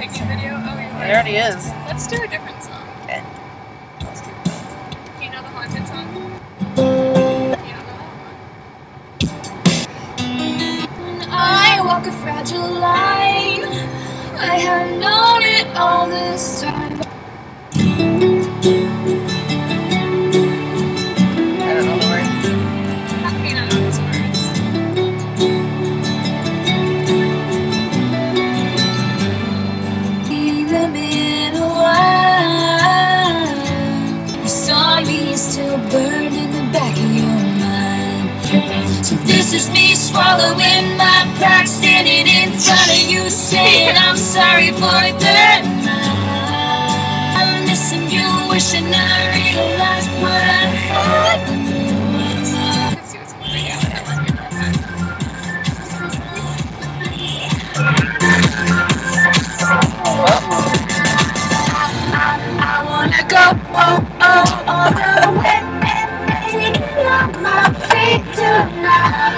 taking a video? Oh, It were. already is. Let's do a different song. Okay. Do you know the haunted song? You don't know that I walk a fragile line. I have known it all this time. This is me swallowing my pride, standing in front of you, saying I'm sorry for that. I'm missing you, wishing I realized what I had. I wanna go oh, oh, all the way on my feet tonight.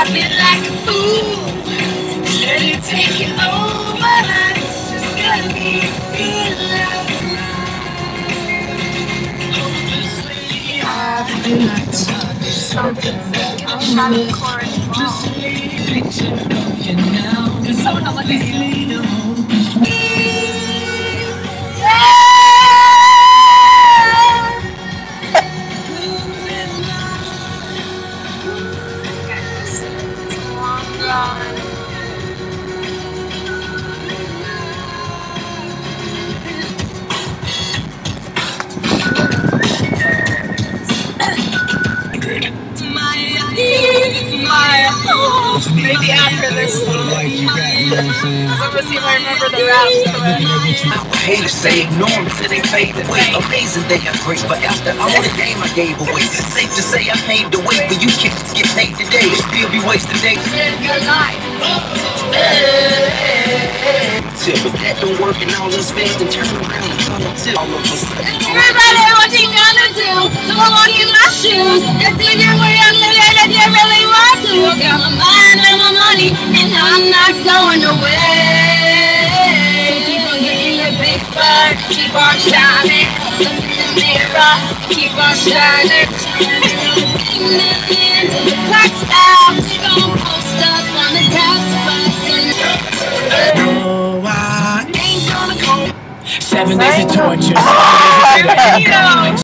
Happy like a fool, let it take you over. Just gotta be good love. I'm shot in the chorus wrong. Someone will look at you. Maybe after this. I'm gonna see if I remember the raps. I hate say ignore them till they fade away. Amazing they have grace, but after all the game I gave away, safe to say I paved the way for you to get paid today. Still be wasting days. Night. Till, but don't work and all and and to. Everybody, what you gonna do? Don't walk my shoes. The year where I'm living that you really want to. Got my mind and my money, and I'm not going away. Keep on getting your paper, keep on shining. Look in the mirror, keep on shining. Millions of the clock stops. Seven days of torture. There we go.